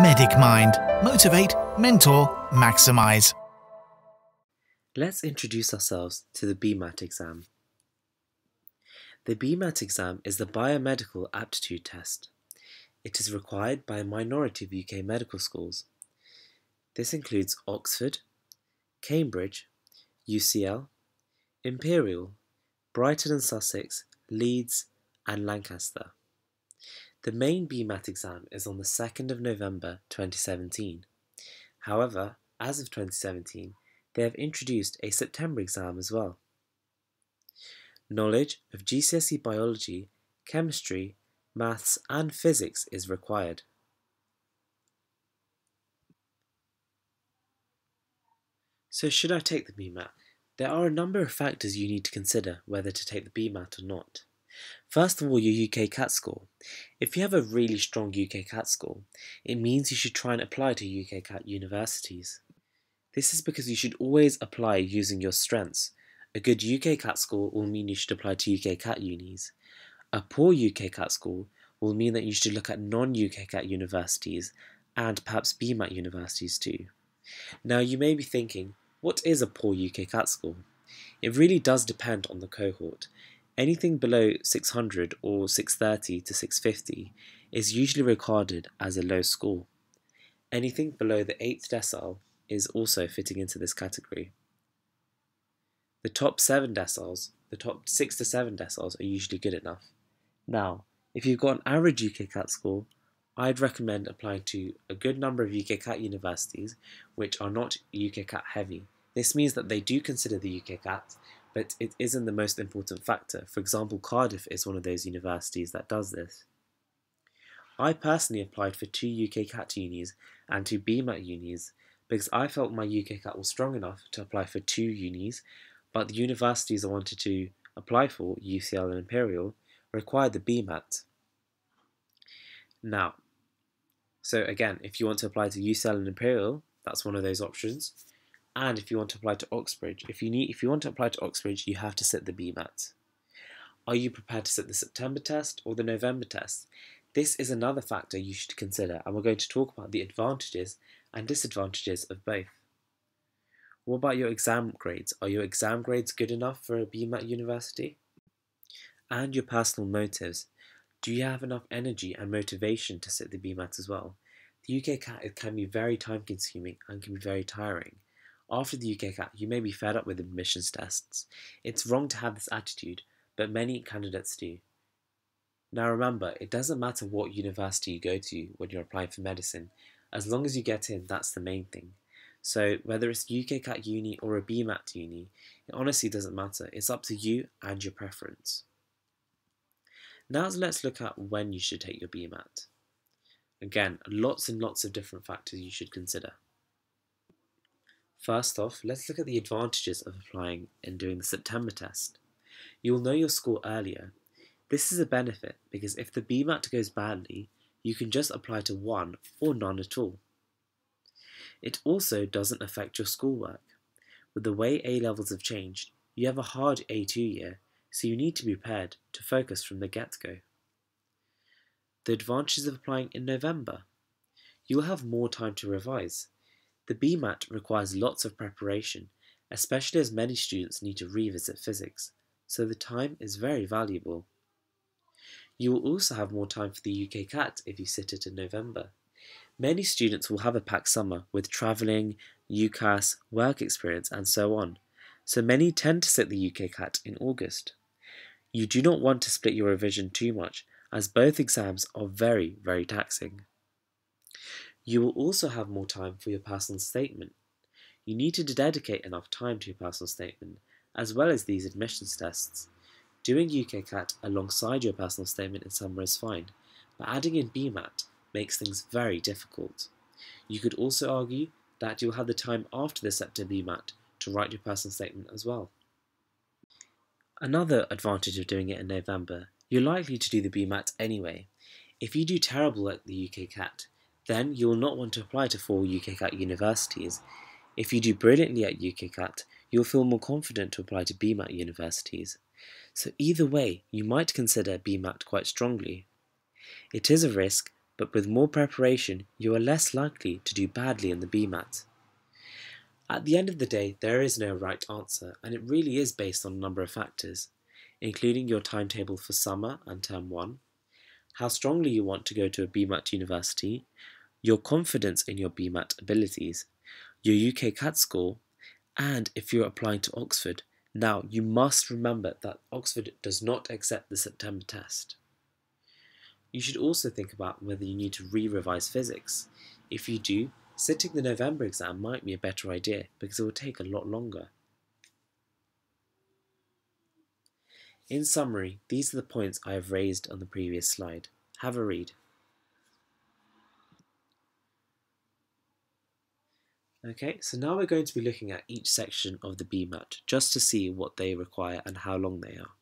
Medic Mind. Motivate, mentor, maximize. Let's introduce ourselves to the BMAT exam. The BMAT exam is the biomedical aptitude test. It is required by a minority of UK medical schools. This includes Oxford, Cambridge, UCL, Imperial, Brighton and Sussex, Leeds, and Lancaster. The main BMAT exam is on the 2nd of November 2017. However, as of 2017, they have introduced a September exam as well. Knowledge of GCSE biology, chemistry, maths and physics is required. So should I take the BMAT? There are a number of factors you need to consider whether to take the BMAT or not. First of all, your UK CAT score. If you have a really strong UK CAT score, it means you should try and apply to UK CAT universities. This is because you should always apply using your strengths. A good UK CAT score will mean you should apply to UK CAT unis. A poor UK CAT score will mean that you should look at non-UK CAT universities and perhaps BMAT universities too. Now you may be thinking, what is a poor UK CAT score? It really does depend on the cohort. Anything below 600 or 630 to 650 is usually regarded as a low score. Anything below the 8th decile is also fitting into this category. The top 7 deciles, the top 6 to 7 deciles are usually good enough. Now, if you've got an average UK CAT score, I'd recommend applying to a good number of UK CAT universities which are not UK CAT heavy. This means that they do consider the UK CAT, but it isn't the most important factor. For example, Cardiff is one of those universities that does this. I personally applied for two UK CAT unis and two BMAT unis because I felt my UK CAT was strong enough to apply for two unis, but the universities I wanted to apply for, UCL and Imperial, required the BMAT. Now, so again, if you want to apply to UCL and Imperial, that's one of those options. And if you want to apply to Oxbridge, if you need, if you want to apply to Oxbridge, you have to sit the BMAT. Are you prepared to sit the September test or the November test? This is another factor you should consider, and we're going to talk about the advantages and disadvantages of both. What about your exam grades? Are your exam grades good enough for a BMAT university? And your personal motives. Do you have enough energy and motivation to sit the BMAT as well? The UK CAT can be very time consuming and can be very tiring. After the UK CAT, you may be fed up with admissions tests. It's wrong to have this attitude, but many candidates do. Now remember, it doesn't matter what university you go to when you're applying for medicine, as long as you get in, that's the main thing. So whether it's UK CAT uni or a BMAT uni, it honestly doesn't matter. It's up to you and your preference. Now let's look at when you should take your BMAT. Again, lots and lots of different factors you should consider. First off, let's look at the advantages of applying and doing the September test. You will know your score earlier. This is a benefit because if the BMAT goes badly, you can just apply to one or none at all. It also doesn't affect your schoolwork. With the way A levels have changed, you have a hard A2 year, so you need to be prepared to focus from the get go. The advantages of applying in November you will have more time to revise. The BMAT requires lots of preparation, especially as many students need to revisit physics, so the time is very valuable. You will also have more time for the UK CAT if you sit it in November. Many students will have a packed summer with travelling, UCAS, work experience, and so on, so many tend to sit the UK CAT in August. You do not want to split your revision too much, as both exams are very, very taxing. You will also have more time for your personal statement. You need to dedicate enough time to your personal statement, as well as these admissions tests. Doing UKCAT alongside your personal statement in summer is fine, but adding in BMAT makes things very difficult. You could also argue that you'll have the time after the SEPTA BMAT to write your personal statement as well. Another advantage of doing it in November, you're likely to do the BMAT anyway. If you do terrible at the UK CAT, then you will not want to apply to four UKCAT universities. If you do brilliantly at UKCAT, you'll feel more confident to apply to BMAT universities. So either way, you might consider BMAT quite strongly. It is a risk, but with more preparation, you are less likely to do badly in the BMAT. At the end of the day, there is no right answer, and it really is based on a number of factors, including your timetable for summer and term 1, how strongly you want to go to a BMAT university, your confidence in your BMAT abilities, your UK CAT score, and if you're applying to Oxford. Now, you must remember that Oxford does not accept the September test. You should also think about whether you need to re-revise physics. If you do, sitting the November exam might be a better idea because it will take a lot longer. In summary, these are the points I have raised on the previous slide. Have a read. Okay, so now we're going to be looking at each section of the BMAT just to see what they require and how long they are.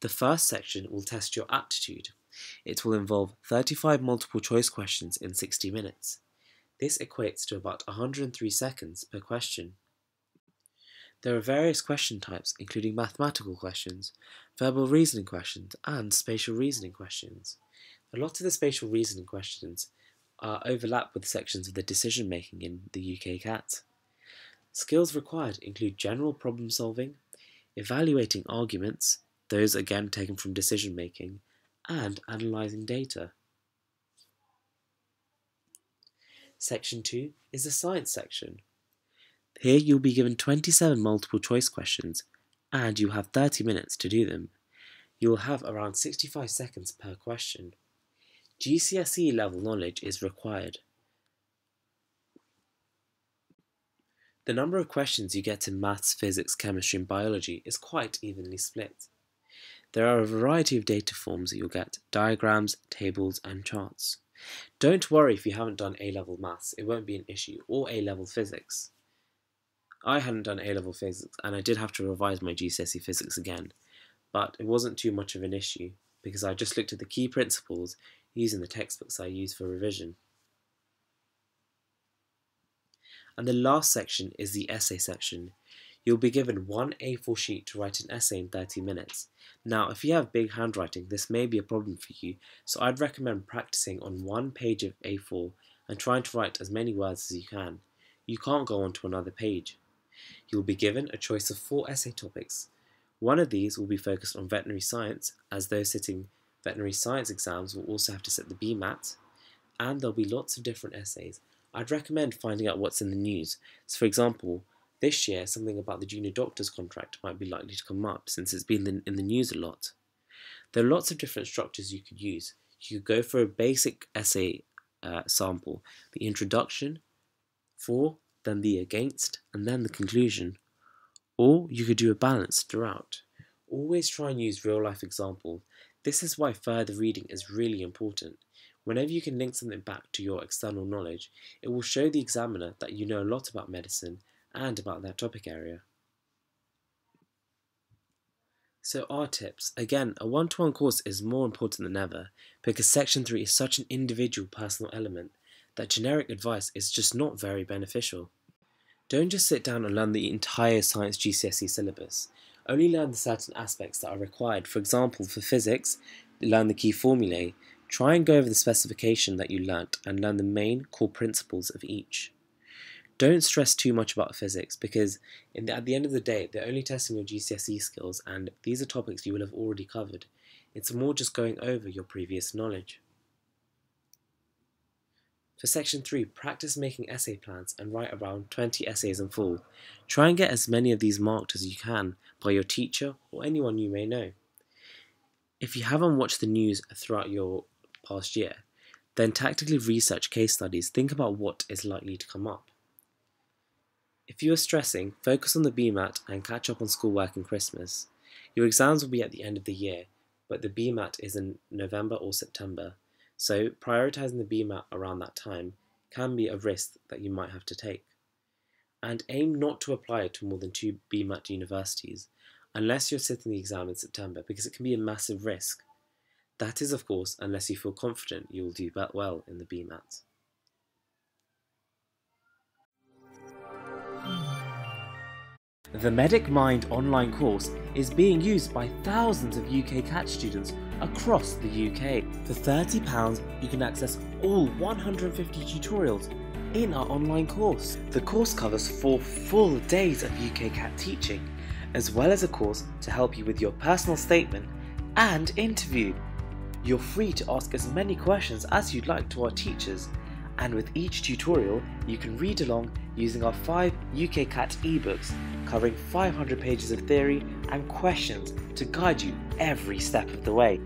The first section will test your aptitude. It will involve 35 multiple choice questions in 60 minutes. This equates to about 103 seconds per question. There are various question types, including mathematical questions, verbal reasoning questions, and spatial reasoning questions. A lot of the spatial reasoning questions uh, overlap with sections of the decision making in the UK CAT. Skills required include general problem solving, evaluating arguments, those again taken from decision making, and analysing data. Section 2 is the science section. Here you'll be given 27 multiple choice questions and you have 30 minutes to do them. You will have around 65 seconds per question. GCSE level knowledge is required. The number of questions you get in maths, physics, chemistry and biology is quite evenly split. There are a variety of data forms that you'll get, diagrams, tables and charts. Don't worry if you haven't done A-level maths, it won't be an issue, or A-level physics. I hadn't done A-level physics and I did have to revise my GCSE physics again, but it wasn't too much of an issue because I just looked at the key principles using the textbooks I use for revision. And the last section is the essay section. You'll be given one A4 sheet to write an essay in 30 minutes. Now, if you have big handwriting, this may be a problem for you, so I'd recommend practicing on one page of A4 and trying to write as many words as you can. You can't go on to another page. You'll be given a choice of four essay topics. One of these will be focused on veterinary science, as those sitting veterinary science exams will also have to set the BMAT, and there'll be lots of different essays. I'd recommend finding out what's in the news. So, for example, this year, something about the junior doctor's contract might be likely to come up since it's been in the news a lot. There are lots of different structures you could use. You could go for a basic essay uh, sample, the introduction, for, then the against, and then the conclusion. Or you could do a balance throughout. Always try and use real life examples. This is why further reading is really important. Whenever you can link something back to your external knowledge, it will show the examiner that you know a lot about medicine and about that topic area. So our tips. Again, a one-to-one -one course is more important than ever because Section 3 is such an individual personal element that generic advice is just not very beneficial. Don't just sit down and learn the entire science GCSE syllabus. Only learn the certain aspects that are required. For example, for physics, learn the key formulae. Try and go over the specification that you learnt and learn the main core principles of each. Don't stress too much about physics because the, at the end of the day, they're only testing your GCSE skills and these are topics you will have already covered. It's more just going over your previous knowledge. For section 3, practice making essay plans and write around 20 essays in full. Try and get as many of these marked as you can by your teacher or anyone you may know. If you haven't watched the news throughout your past year, then tactically research case studies, think about what is likely to come up. If you are stressing, focus on the BMAT and catch up on schoolwork and Christmas. Your exams will be at the end of the year, but the BMAT is in November or September, so prioritizing the BMAT around that time can be a risk that you might have to take. And aim not to apply to more than two BMAT universities unless you're sitting the exam in September because it can be a massive risk. That is, of course, unless you feel confident you will do well in the BMAT. The Medic Mind online course is being used by thousands of UK CAT students across the UK. For £30, you can access all 150 tutorials in our online course. The course covers four full days of UK CAT teaching, as well as a course to help you with your personal statement and interview. You're free to ask as many questions as you'd like to our teachers, and with each tutorial, you can read along using our 5 UK CAT ebooks covering 500 pages of theory and questions to guide you every step of the way.